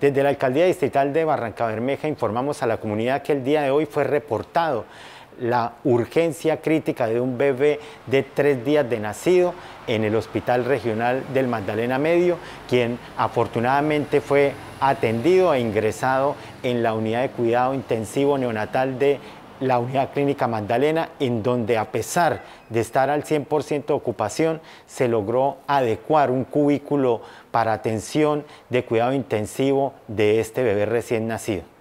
Desde la Alcaldía Distrital de Barranca Bermeja informamos a la comunidad que el día de hoy fue reportado la urgencia crítica de un bebé de tres días de nacido en el Hospital Regional del Magdalena Medio, quien afortunadamente fue atendido e ingresado en la unidad de cuidado intensivo neonatal de la unidad clínica Magdalena, en donde a pesar de estar al 100% de ocupación, se logró adecuar un cubículo para atención de cuidado intensivo de este bebé recién nacido.